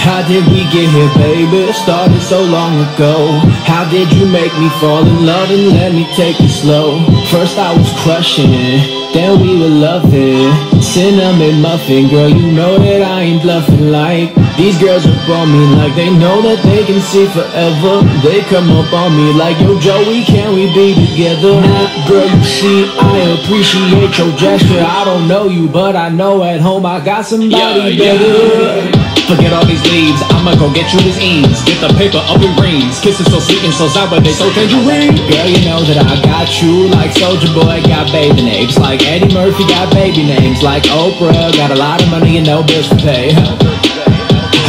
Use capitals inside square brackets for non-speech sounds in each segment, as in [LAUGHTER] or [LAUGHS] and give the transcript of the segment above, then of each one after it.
How did we get here, baby? It started so long ago. How did you make me fall in love and let me take it slow? First I was crushing, then we were loving. Cinnamon muffin, girl, you know that I ain't bluffing like These girls up on me like they know that they can see forever They come up on me like, yo Joey, can we be together? Now, girl, you see, I appreciate your gesture I don't know you, but I know at home I got somebody yeah, better yeah. Forget all these leaves, I'ma go get you his ease Get the paper up in rings Kisses so sweet and so sour, but they so tangerine Girl, you know that I got you Like Soulja Boy got baby names Like Eddie Murphy got baby names Like Oprah got a lot of money and no bills to pay.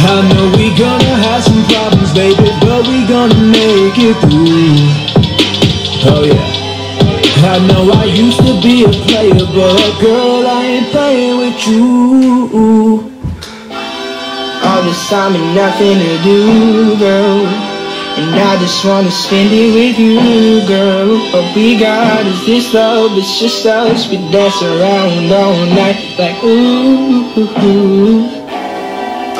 I know we gonna have some problems, baby, but we gonna make it through. Oh yeah. I know I used to be a player, but girl, I ain't playing with you. All this time and nothing to do, girl. And I just wanna spend it with you, girl What we got is this love, it's just us We dance around all night like ooh, ooh, ooh.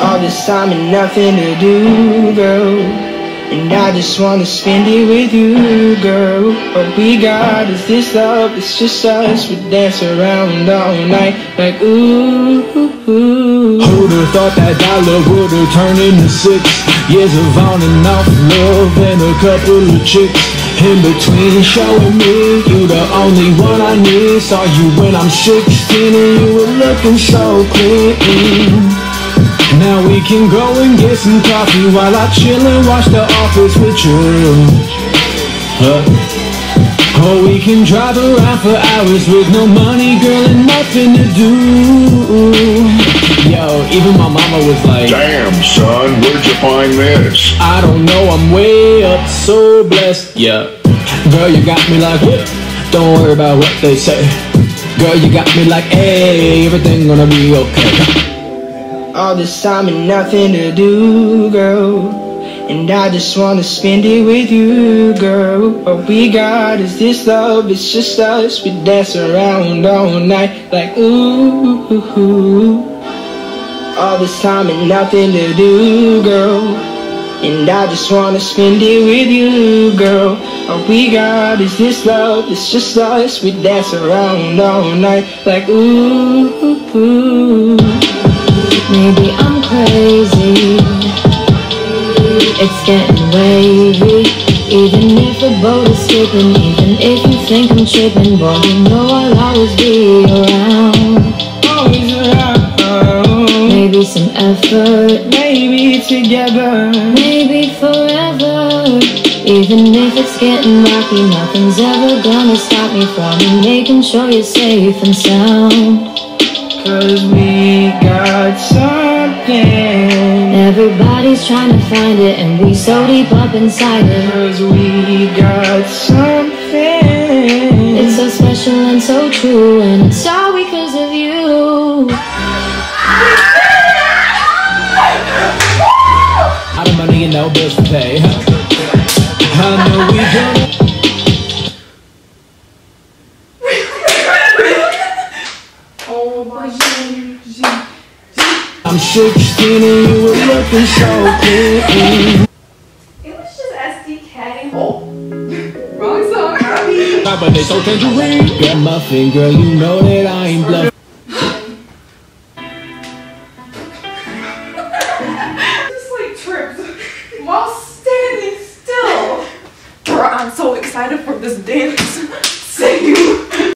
All this time and nothing to do, girl and I just wanna spend it with you, girl. What we got is this love, it's just us. We dance around all night like ooh, ooh, ooh. Who'da thought that dollar would've turned into six Years of on and off love and a couple of chicks? In between showing me you the only one I need. Saw you when I'm 16 and you were looking so clean now we can go and get some coffee while I chill and watch The Office with you. Huh? Or we can drive around for hours with no money, girl, and nothing to do. Yo, even my mama was like, Damn, son, where'd you find this? I don't know, I'm way up, so blessed. Yeah, girl, you got me like, what? Don't worry about what they say. Girl, you got me like, hey, everything gonna be okay. All this time and nothing to do, girl. And I just wanna spend it with you, girl. What we got is this love, it's just us. We dance around all night like ooh, ooh, ooh. All this time and nothing to do, girl. And I just wanna spend it with you, girl. All we got is this love, it's just us. We dance around all night like ooh, ooh, ooh. Maybe I'm crazy. It's getting wavy. Even if a boat is skipping Even if you think I'm tripping Boy, you know I'll always be around. Always around. Maybe some effort. Maybe together. Maybe forever. Even if it's getting rocky, nothing's ever gonna stop me from making sure you're safe and sound. Cause we got something. Everybody's trying to find it And we so deep up inside it. Cause we got something. It's so special and so true And it's all because of you. Out of money and no bills to pay I'm 16 and you were looking so clean. It was just SDK. Oh. Wrong song. But they so tangerine. Get muffin, girl, you know that I ain't bluffing. [LAUGHS] just like tripped while standing still. Bro, I'm so excited for this dance.